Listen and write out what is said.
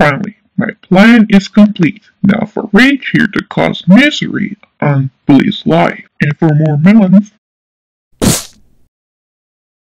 Finally, my plan is complete. Now for Rage here to cause misery on Billy's life. And for more melons,